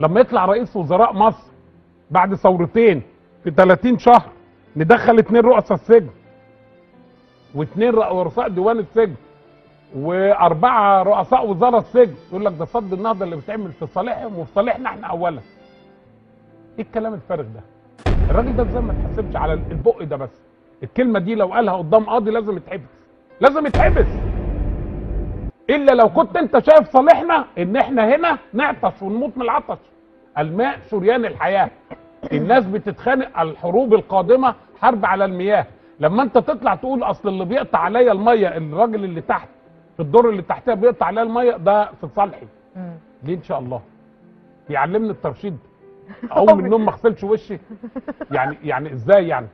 لما يطلع رئيس وزراء مصر بعد ثورتين في 30 شهر ندخل اتنين رؤساء السجن واثنين رؤساء ديوان السجن وأربعة رؤساء وزراء السجن. يقول لك ده صد النهضة اللي بتعمل في صالحهم وفي صالحنا إحنا اولا. إيه الكلام الفارغ ده؟ الراجل ده إزاي ما اتحاسبش على البق ده بس؟ الكلمة دي لو قالها قدام قاضي لازم يتحبس. لازم يتحبس. إلا لو كنت أنت شايف صالحنا إن إحنا هنا نعطش ونموت من العطش. الماء شريان الحياة. الناس بتتخانق الحروب القادمة حرب على المياه. لما أنت تطلع تقول أصل اللي بيقطع عليا المية الراجل اللي تحت في الدور اللي تحتها بيقطع عليا المية ده في صالحي. ليه إن شاء الله؟ يعلمني الترشيد. أقوم من النوم ما أغسلش وشي. يعني يعني إزاي يعني؟